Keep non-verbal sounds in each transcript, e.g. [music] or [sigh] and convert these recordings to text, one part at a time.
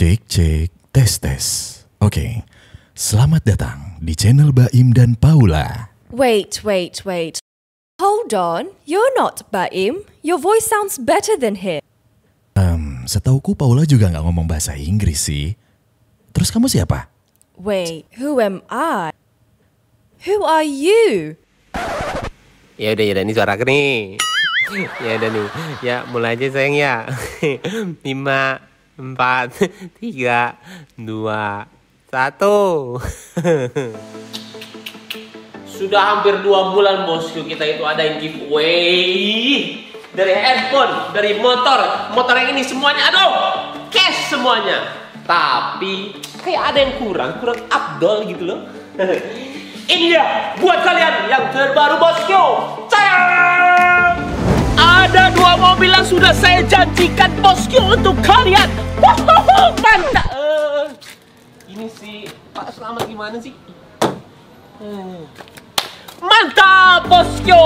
Cek cek tes tes. Oke. Selamat datang di channel Baim dan Paula. Wait, wait, wait. Hold on. You're not Baim. Your voice sounds better than him. Em, setauku Paula juga nggak ngomong bahasa Inggris sih. Terus kamu siapa? Wait, who am I? Who are you? Ya udah ya udah ini suara aku nih. [laughs] ya udah nih. Ya mulai aja sayang ya. [laughs] Lima, empat, [laughs] tiga, dua, satu. Sudah hampir dua bulan bosku kita itu ada yang giveaway dari handphone, dari motor, motor yang ini semuanya aduh cash semuanya. Tapi kayak ada yang kurang, kurang abdol gitu loh. [laughs] Ini dia buat kalian yang terbaru bosku. Tayang! Ada dua mobil yang sudah saya janjikan bosku untuk kalian. Wow, mantap. Eh, ini sih Pak Selamat gimana sih? Hmm. Mantap bosku.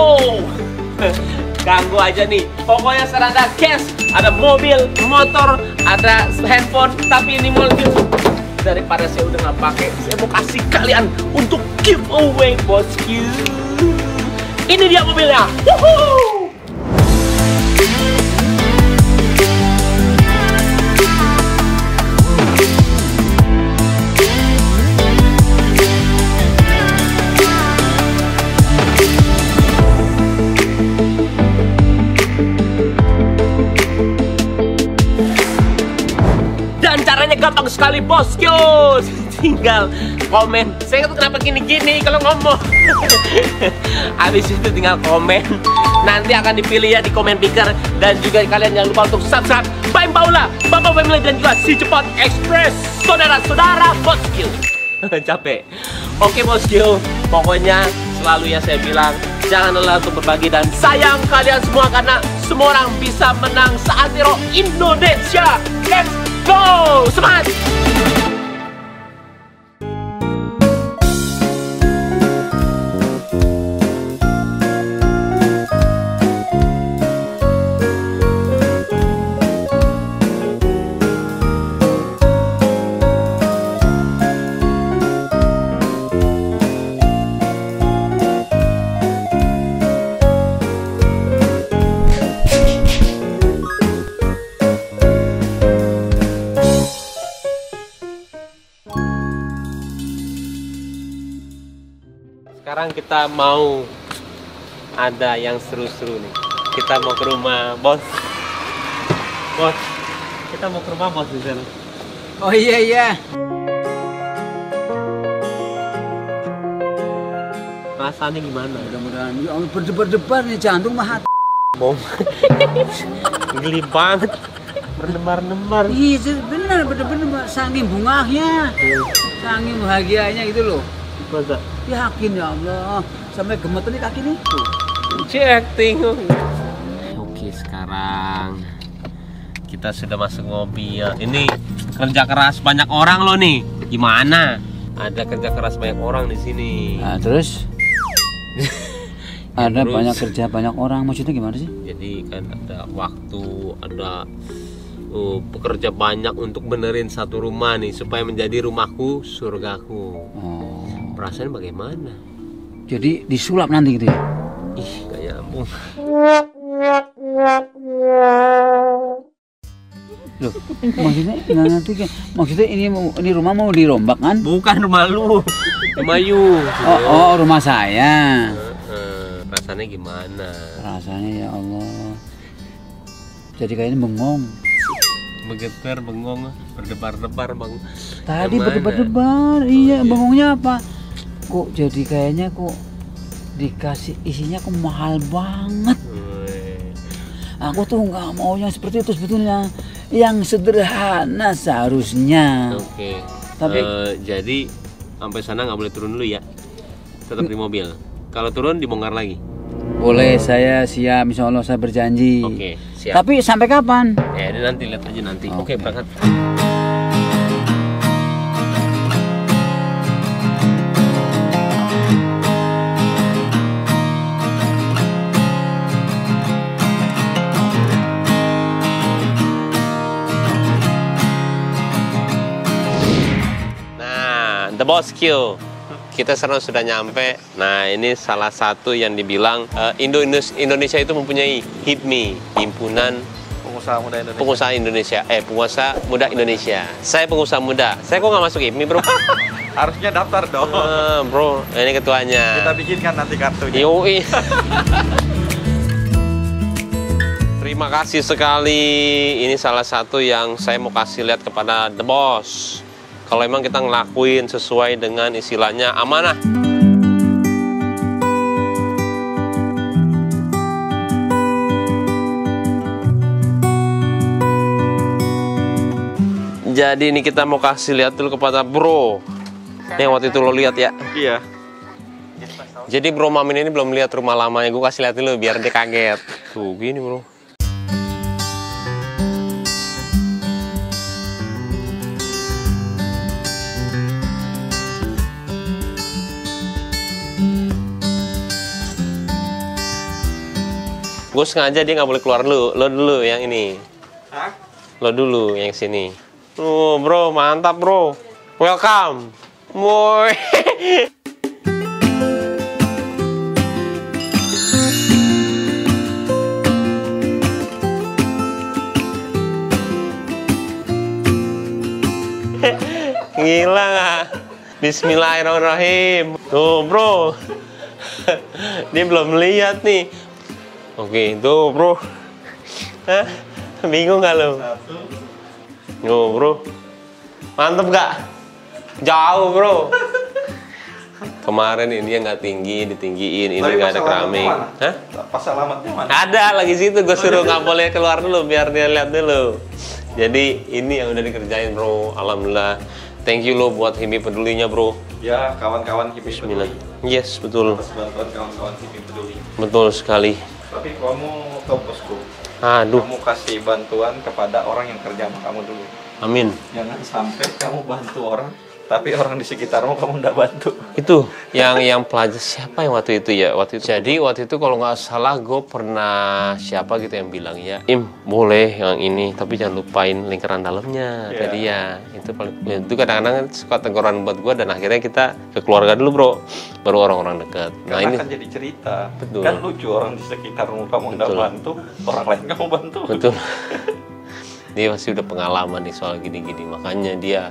[laughs] Ganggu aja nih. Pokoknya sekarang ada cash, ada mobil, motor, ada handphone, tapi ini mobil daripada saya udah nggak pakai, saya mau kasih kalian untuk giveaway bosku. Ini dia mobilnya. Woohoo! Dan caranya gampang sekali bosku [laughs] Tinggal komen. Saya tuh kenapa gini-gini kalau ngomong. [laughs] Habis itu tinggal komen. Nanti akan dipilih ya di komen picker. Dan juga kalian jangan lupa untuk subscribe. Bye Paula, Bapak Family dan juga Si Cepat Express. Saudara-saudara bosku [laughs] Capek. Oke bosku Pokoknya selalu ya saya bilang Jangan lelah untuk berbagi dan sayang kalian semua Karena semua orang bisa menang saat Indonesia. Let's go! Semangat! Sekarang kita mau ada yang seru-seru nih. Kita mau ke rumah bos. Bos, kita mau ke rumah bos di sana. Oh iya iya. Rasanya gimana? Mudah-mudahan ya Allah, berdebar-debar nih jantung mah hati. Bom. [laughs] Geli banget. Berdebar-debar. Iya benar benar-benar saking bungahnya, saking bahagianya gitu loh. Masa? Yakin ya Allah, sampai gemeter nih kaki nih. Cek tengok. Oke sekarang kita sudah masuk mobil. Ini kerja keras banyak orang loh nih. Gimana? Ada kerja keras banyak orang di sini. Nah, terus [laughs] ada Terus. banyak kerja banyak orang maksudnya gimana sih? Jadi kan ada waktu, ada uh, pekerja banyak untuk benerin satu rumah nih supaya menjadi rumahku surgaku. Oh, Perasaan bagaimana? jadi disulap nanti gitu ya? Ih, gak nyambung. Loh, maksudnya nggak ngerti kan? Maksudnya ini mau- ini rumah mau dirombak kan? Bukan rumah lu, rumah you. Oh, oh rumah saya. Rasanya gimana? Rasanya ya Allah. Jadi kayaknya bengong. Bergetar, bengong, berdebar-debar bang. Tadi berdebar-debar, iya iya. bengongnya apa? Kok jadi kayaknya kok dikasih isinya kok mahal banget. Aku tuh nggak mau yang seperti itu sebetulnya, yang sederhana seharusnya. Oke. Tapi- Eh, jadi sampai sana nggak boleh turun dulu ya. Tetap di mobil. Kalau turun dibongkar lagi. Boleh saya siap, insya Allah saya berjanji. Oke, siap. Tapi sampai kapan? Ya, ini nanti lihat aja nanti. Oke, Oke. berangkat. The Bosque. Kita sekarang sudah nyampe. Nah, ini salah satu yang dibilang eh, Indo Indonesia itu mempunyai HIPMI, himpunan pengusaha muda Indonesia. pengusaha Indonesia. Eh, pengusaha muda Indonesia. Saya pengusaha muda. Saya kok nggak masuk HIPMI, bro? [laughs] Harusnya daftar dong. Ah, bro, ini ketuanya. Kita bikinkan nanti kartunya. Yoi. [laughs] Terima kasih sekali. Ini salah satu yang saya mau kasih lihat kepada The Boss. Kalau emang kita ngelakuin sesuai dengan istilahnya amanah. Jadi ini kita mau kasih lihat dulu kepada Bro. Yang waktu itu lo lihat ya. Iya. Jadi Bro Mamin ini belum lihat rumah lamanya. Gue kasih lihat dulu biar dia kaget. Tuh gini Bro. Gue sengaja dia nggak boleh keluar dulu. Lo dulu yang ini. Hah? Lo dulu yang sini. Tuh bro, mantap bro. Welcome. Woi. [laughs] Gila nggak? Bismillahirrahmanirrahim. Tuh bro. [laughs] Dia belum lihat nih. Oke, tuh bro. Hah? Bingung nggak lo? Tuh bro. Mantep gak? Jauh bro. Kemarin ini nggak tinggi, ditinggiin. Ini nggak ada keramik. Hah? Pas alamatnya mana? Ada lagi situ gue suruh [laughs] nggak boleh keluar dulu biar dia lihat dulu. Jadi ini yang udah dikerjain bro. Alhamdulillah. Thank you lo buat Himi pedulinya bro. Ya, kawan-kawan Bismillah. peduli. Yes betul, Atas bantuan kawan-kawan peduli. betul sekali. Tapi kamu tahu bosku, Aduh, kamu kasih bantuan kepada orang yang kerja sama kamu dulu. amin. Jangan sampai kamu bantu orang, tapi orang di sekitarmu kamu nggak bantu. Itu yang yang pelajar siapa yang waktu itu ya waktu itu. Jadi waktu itu kalau nggak salah gue pernah siapa gitu yang bilang ya Im boleh yang ini tapi jangan lupain lingkaran dalamnya Iya. tadi ya itu paling ya, itu kadang-kadang suka teguran buat gue dan akhirnya kita ke keluarga dulu bro baru orang-orang dekat. Nah Karena ini kan jadi cerita. Betul. Kan lucu orang di sekitarmu kamu Betul. bantu, orang lain kamu bantu. betul. [laughs] dia pasti udah pengalaman nih soal gini-gini makanya dia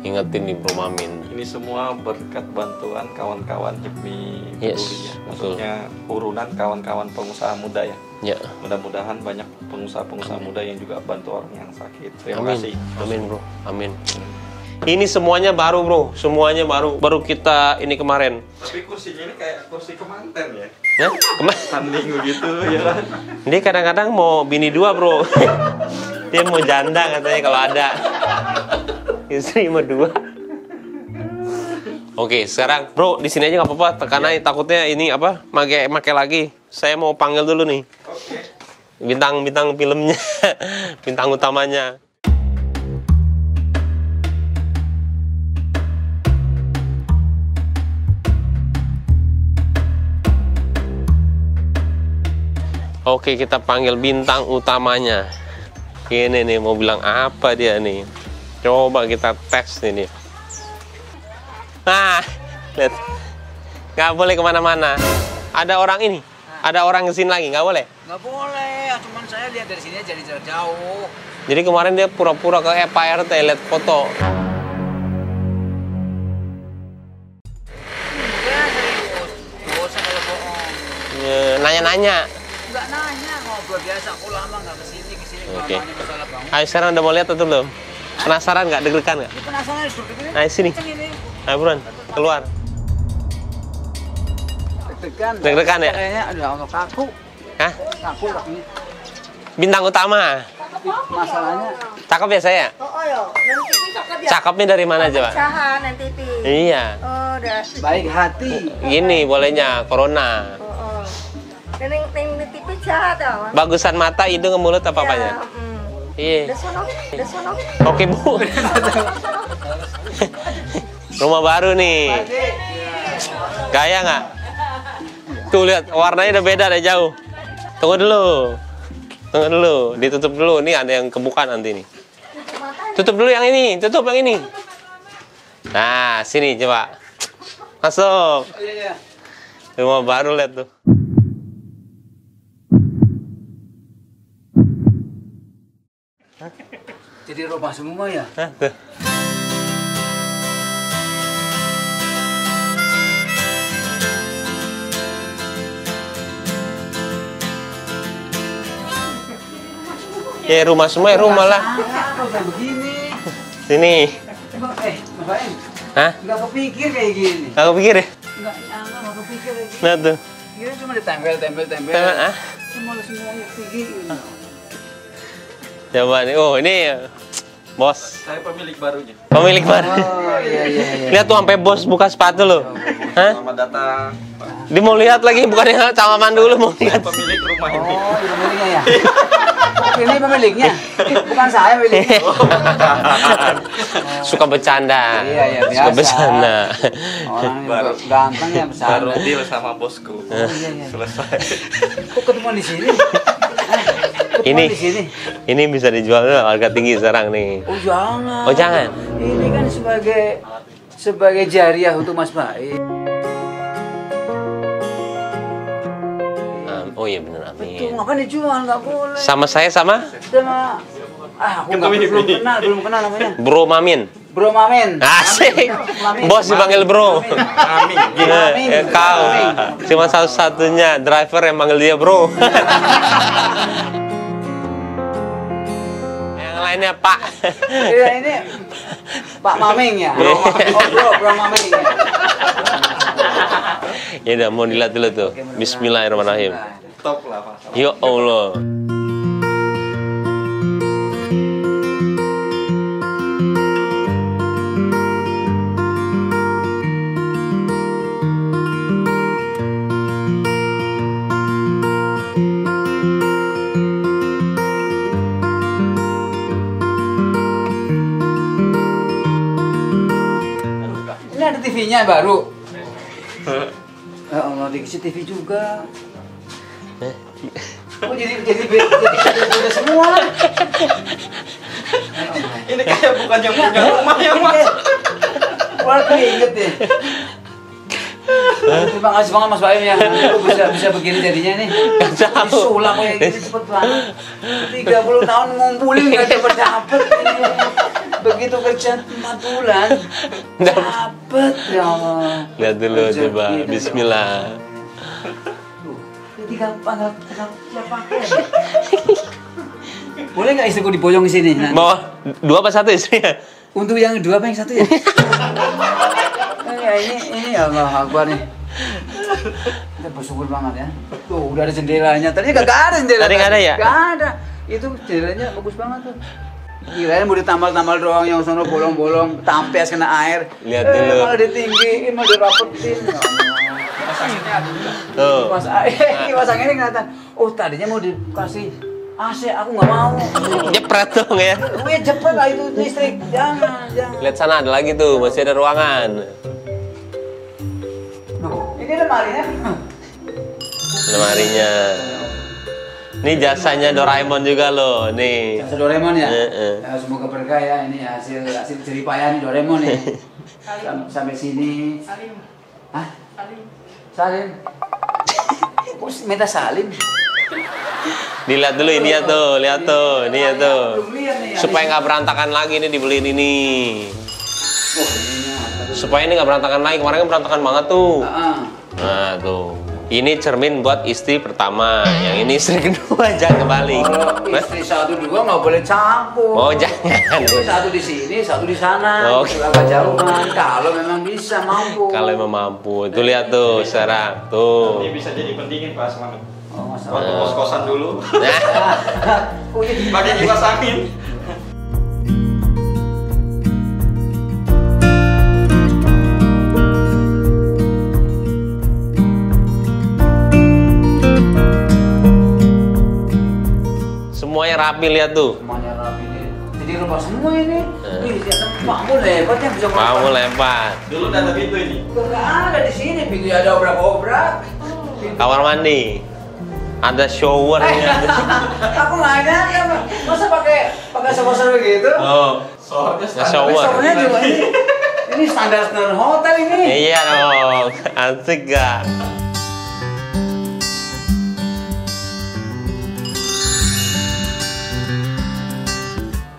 ingetin nih Bro Mamin. Ini semua berkat bantuan kawan-kawan HIPMI Yes, peduli ya. betul. Maksudnya urunan kawan-kawan pengusaha muda ya. Ya, Mudah-mudahan banyak pengusaha-pengusaha muda yang juga bantu orang yang sakit. Terima amin. kasih. Amin bro, amin. Ini semuanya baru bro, semuanya baru. Baru kita ini kemarin. Tapi kursinya ini kayak kursi kemanten ya. Ya, kemarin. [laughs] Begitu ya kan. Dia kadang-kadang mau bini dua bro. [laughs] Dia mau janda katanya kalau ada. Istri mau dua. Oke, sekarang bro di sini aja nggak apa-apa. Tekan aja takutnya ini apa? Make make lagi. Saya mau panggil dulu nih. Oke. Bintang-bintang filmnya, [laughs] bintang utamanya. Oke, kita panggil bintang utamanya. Ini nih mau bilang apa dia nih? Coba kita tes ini. Nah, lihat. Nggak boleh ke mana-mana. Ada orang ini. Ada orang ke sini lagi, nggak boleh. Nggak boleh, cuman saya lihat dari sini aja dari jauh. Jadi kemarin dia pura-pura ke Pak RT lihat foto. Eh, Nanya-nanya. Enggak nanya, ngobrol biasa. Aku lama nggak ke sini, ke sini kelamaan masalah bangun. Ayo sekarang udah mau lihat atau belum? Penasaran nggak? Deg-degan nggak? Penasaran ini. Ayo sini. Ayo buruan, keluar. Deg-degan. Deg-degan ya? Kayaknya ada orang kaku. Hah? Kaku kakinya. Bintang utama. Masalahnya Cakep ya saya? Oh, yo, nang TV cakep ya? Cakepnya dari mana coba? Cahan nang TV. Iya. Oh, dah. baik hati. Gini bolehnya, corona. Oh, oh. Neng neng jahat tau. Bagusan mata, hidung, mulut apa apanya? Iya. Oke bu. Rumah baru nih. Gaya nggak? Tuh lihat warnanya udah beda dari jauh. Tunggu dulu. Tunggu dulu, ditutup dulu. Nih ada yang kebuka nanti nih. Tutup dulu yang ini, tutup yang ini. Nah, sini coba. Masuk. Iya, iya. Rumah baru lihat tuh. Jadi rumah semua ya? Hah, tuh. Ya rumah semua ya rumah lah. Ah, begini? Sini. Eh, Baim, Hah? nggak kepikir kayak gini. Aku pikir ya. Nggak nyangka, nggak kepikir kayak gini. Nah tuh. Kira cuma ditempel, tempel, tempel. Ah. Semua semuanya begini. Coba nih. Oh, ini bos. Saya pemilik barunya. Pemilik baru. Oh, iya, iya, iya. Lihat tuh sampai bos buka sepatu loh. Hah? Selamat datang. Dia mau lihat lagi bukannya salaman dulu mau lihat. Pemilik rumah ini. Oh, ini pemiliknya ya? ini pemiliknya? Bukan saya pemiliknya. [laughs] Suka bercanda. Iya, iya, Suka biasa. bercanda. Orang Baru. yang ganteng ya besar. Baru deal sama bosku. iya, iya. Selesai. Kok ketemuan di sini? Ini di sini. ini bisa dijual nggak harga tinggi sekarang nih. Oh jangan. Oh, jangan? Ini kan sebagai sebagai jariah untuk Mas Baik. Um, oh iya Betul, amin. ngapain dijual? Nggak boleh. Sama saya sama Sama ah aku nggak Ketemu belum kenal, belum kenal namanya. Bro Mamin. Bro Mamen. Asik. Mamin. Bos dipanggil bro. Amin. Ya, Mamin. ya, kau cuma satu-satunya driver yang manggil dia bro. [laughs] yang lainnya Pak. Iya ini Pak Maming ya. Bro. Oh bro, Bro Maming ya. [laughs] ya udah mau dilihat dulu tuh. Bismillahirrahmanirrahim. Top lah Pak. Ya Allah. TV-nya baru. Ya Allah, dikasih TV juga. Oh jadi jadi jadi, jadi beda semua. Ini kayak bukan yang punya rumah yang masuk. Wah, inget ya. Terima kasih banget Mas Baim ya. Bisa bisa begini jadinya nih. tahu. Sulap kayak gini cepet banget. 30 tahun ngumpulin nggak dapet dapet. Begitu kerja 4 bulan dapet ya Allah. Lihat dulu coba. dari Bismillah. Tuh, ini tinggal panggal tinggal siap pakai. Boleh nggak istriku diboyong di sini? Mau dua apa satu istrinya? Untuk yang dua apa yang satu ya? [laughs] Ya ini ini Allah Akbar nih. Kita bersyukur banget ya. Tuh udah ada jendelanya. Tadi nggak ada jendela. Tadi nggak ada ya? Nggak ada. Itu jendelanya bagus banget tuh. Kirain mau ditambal-tambal doang yang sono bolong-bolong, tampes kena air. Lihat eh, dulu. malah ditinggiin, malah dirapetin. Ya Allah. Tuh. Mas Kipas anginnya kelihatan. Oh tadinya mau dikasih AC, aku nggak mau. Jepret dong ya. Gue jepret lah itu listrik. Jangan, jangan. Lihat sana ada lagi tuh, masih ada ruangan. Loh, ini lemarinya. Lemarinya. Ini jasanya Doraemon juga loh, nih. Jasa Doraemon ya? Heeh. Ya, semoga berkah ya ini hasil hasil jeripayah nih Doraemon nih. Sam- sampai sini. Salim. Hah? Salim. Salim. Kok minta salim? Dilihat dulu ini ya tuh, lihat tuh, ini ya tuh. Supaya nggak berantakan lagi nih dibeliin ini. Oh. Supaya ini nggak berantakan lagi, kemarin kan berantakan banget tuh. Heeh. Nah tuh. Ini cermin buat istri pertama, yang ini istri kedua [laughs] jangan kembali. Kalau istri satu dua nggak boleh campur. Oh jangan. Itu satu di sini, satu di sana. Oke. Itu agak jauhan. Kalau memang bisa mampu. Kalau emang mampu, tuh lihat tuh sekarang tuh. Ini bisa jadi pendingin Pak Semangat. Oh. Waktu kos-kosan dulu. [laughs] Iya, Pakai kipas angin. semuanya rapi lihat tuh. Semuanya rapi nih. Jadi rumah semua ini. Wih, ternyata makmu lebat ya bisa Kamu lewat. Dulu udah ada pintu ini. Enggak ada di sini, pintu ada obrak-obrak. Kamar mandi. Ada shower Eh, ya. aku nggak nyangka, Pak. masa pakai pakai shower begitu? Oh, Soalnya Nggak shower. Showernya juga ini, ini standar standar hotel ini. Iya dong, asik gak?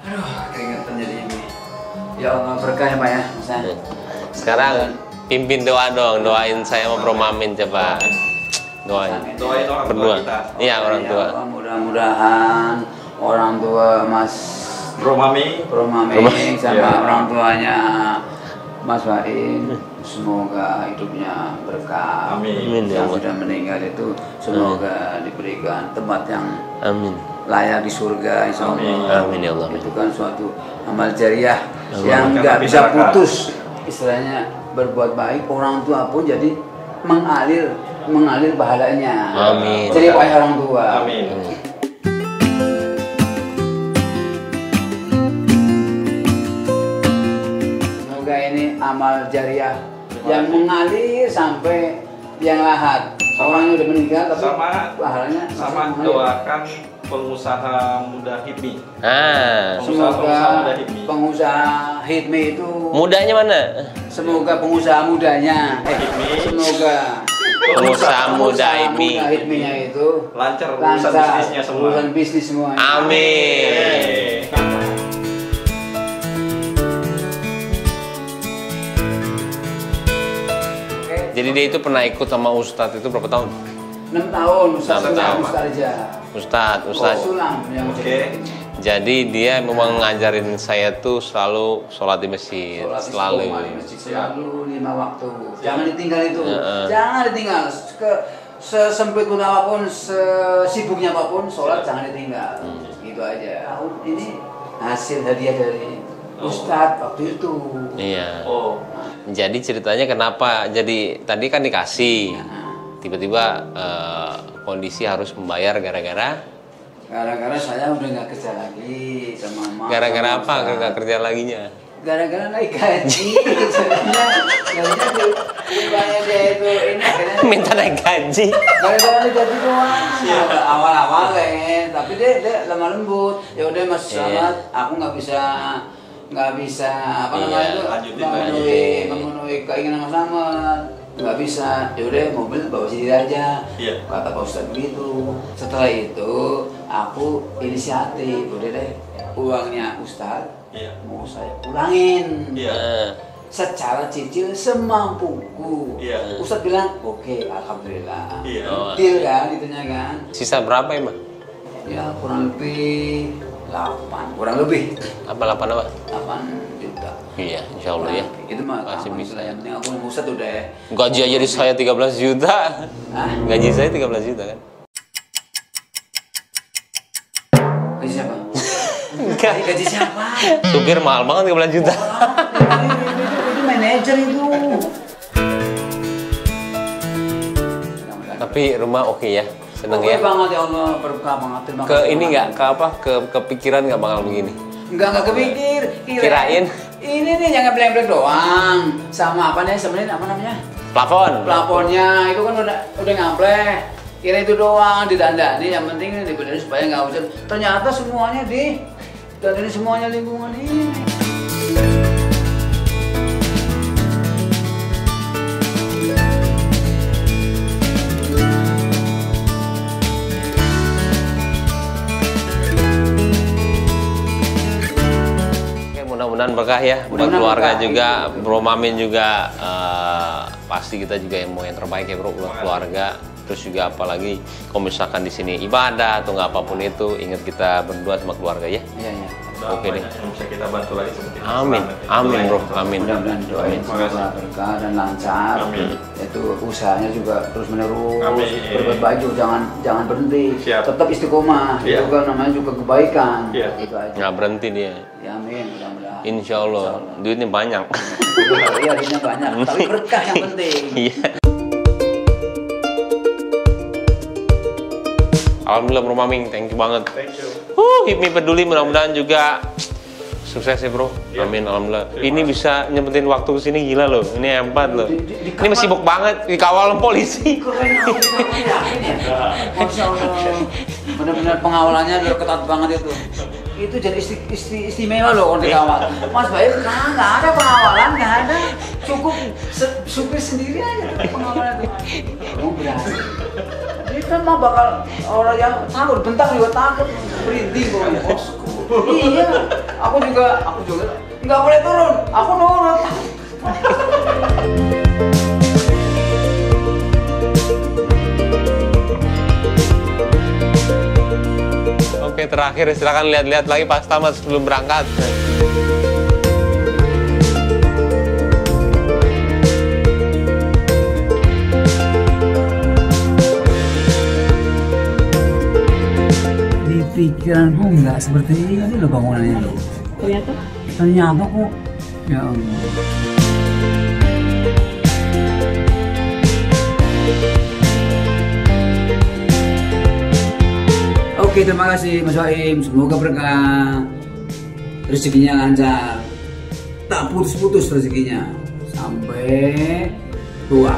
Aduh, keringetan jadi ini. Ya Allah berkah ya Pak ya, Mas ya. Sekarang pimpin doa dong, doain saya sama Bro Mamin coba. Doain. Doain orang tua Berdua. kita. Iya, orang Ya tua. Allah, Mudah-mudahan orang tua Mas Bro Mami, Romami Romami, sama ya. orang tuanya Mas Bain semoga hidupnya berkah. Amin. Amin, ya Yang Allah. sudah meninggal itu semoga diberikan tempat yang Amin. layak di surga insya Amin. Allah. Amin, ya Allah, amin. Itu kan suatu amal jariah Amin. yang Amin. nggak bisa Amin. putus. Istilahnya berbuat baik orang tua pun jadi mengalir mengalir pahalanya. Amin. Jadi baik orang tua. Amin. Semoga ini amal jariah yang mengalir sampai yang lahat. Orang yang udah meninggal tapi Sama- pahalanya Sama doakan pengusaha muda HIPMI. Ah, Pengusaha-pengusaha Semoga muda HIPMI. pengusaha HIPMI itu mudanya mana? semoga pengusaha mudanya eh, semoga Pengusaha muda HIPMI-nya itu Lancar urusan lancar bisnisnya semua. urusan bisnis semuanya. Amin. Oke. Jadi dia itu pernah ikut sama Ustadz itu berapa tahun? 6 tahun. Ustaz aja. Ustadz, Ustaz Ustadz. Sulam yang Oke. jadi Jadi dia memang ngajarin saya tuh selalu sholat di masjid, Sholat selalu. di masjid selalu lima waktu. Jangan ditinggal itu. Heeh. Jangan ditinggal. Ke sesempit pun apa pun, sesibuknya apa pun, sholat jangan ditinggal. Hmm. Gitu aja. Aku ini hasil hadiah dari Ustadz waktu itu. Iya. Oh, Jadi ceritanya kenapa? Jadi tadi kan dikasih, tiba-tiba eh, kondisi harus membayar gara-gara Gara-gara saya udah nggak kerja lagi sama mama. gara-gara apa? Nggak kerja laginya. Gara-gara naik gaji. Sebenarnya dia itu ini akhirnya [laughs] Minta naik gaji. gara-gara naik gaji doang. Awal-awal kan, tapi dia dia lemah lembut. Ya udah Mas Iya. Selamat, aku nggak bisa nggak bisa apa Iya, namanya itu memenuhi lagi. memenuhi keinginan Mas Selamat nggak bisa ya udah mobil bawa sendiri aja Iya. kata Pak Ustadz begitu setelah itu aku inisiatif udah deh uangnya Ustadz Iya. mau saya ulangin iya. Eh, secara cicil semampuku. Iya. Ustadz bilang, oke, alhamdulillah. Iya. Oh. Deal kan, itunya kan. sisa berapa emang? Ya kurang lebih 8, kurang lebih Apa 8 apa? 8 juta. Iya, insya Allah ya. Itu mah Masih gampang bisa. Yang penting aku Ustadz udah. Gaji aja di saya 13 juta. Hah? Gaji saya 13 juta kan? Enggak. Gaji, gaji siapa? Supir mahal banget 13 juta. Itu, manajer itu. Tapi rumah oke ya, seneng ya. banget ya Allah, berkah banget. Terima Ke ini nggak, ke apa, ke kepikiran nggak bakal begini? Enggak, enggak kepikir. Kirain. Ini nih yang ngeblek-blek doang. Sama apa nih sebenarnya apa namanya? Plafon. Plafonnya itu kan udah udah ngampleh. Kira itu doang didandani yang penting dibenerin supaya nggak hujan. Ternyata semuanya di dan ini semuanya lingkungan ini. Oke, mudah-mudahan berkah ya buat Mudah-mudahan keluarga berkah. juga, Bro Mamin juga eh, pasti kita juga yang mau yang terbaik ya Bro buat keluarga. Terus juga apalagi kalau misalkan di sini ibadah atau nggak apa pun itu, ingat kita berdua sama keluarga ya. Iya iya. Oke deh. Yang bisa kita bantu lagi seperti ini. Amin, amin Bro, amin. Mudah-mudahan doain semoga berkah dan lancar. Amin. Itu usahanya juga terus menerus. Amin. Berbuat baik juga jangan jangan berhenti. Siap. Tetap istiqomah. Iya. Itu kan namanya juga kebaikan. Iya. Itu aja. Nggak berhenti dia. Ya amin mudah-mudahan. Insya Allah, duitnya banyak. Iya, duitnya banyak, tapi berkah yang penting. [laughs] Iya. Alhamdulillah Bro Maming, thank you banget. Thank you. Uh, HIPMI peduli mudah-mudahan juga sukses ya bro. Iya. Amin, alhamdulillah. Terima Ini bisa nyempetin waktu ke sini gila loh. Ini hebat loh. Di- di- di Ini masih sibuk banget dikawal polisi. Ya? Benar-benar pengawalannya biar ketat banget itu. itu jadi isti, isti- istimewa loh kalau di kamar. Mas Bayu nah, nggak ada pengawalan, nggak ada. Cukup se- supir sendiri aja tuh pengawalan itu. Kamu berhasil. Kan mah bakal orang yang takut, bentak juga takut, berhenti pokoknya bosku. Iya, aku juga, aku juga nggak boleh turun, aku nurut. Oke terakhir silakan lihat-lihat lagi pas tamat sebelum berangkat. Pikiranku nggak seperti ini loh bangunannya loh. Ternyata Ternyata kok, ya Allah. Oke, terima kasih Mas Waim. Semoga berkah. Rezekinya lancar. Tak putus-putus rezekinya. Sampai tua.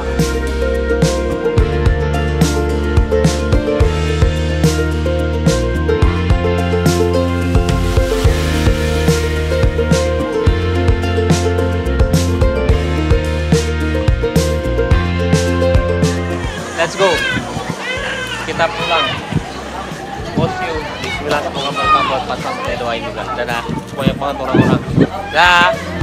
Buat pasang saya doain juga. Dadah. Banyak banget orang-orang. Dah.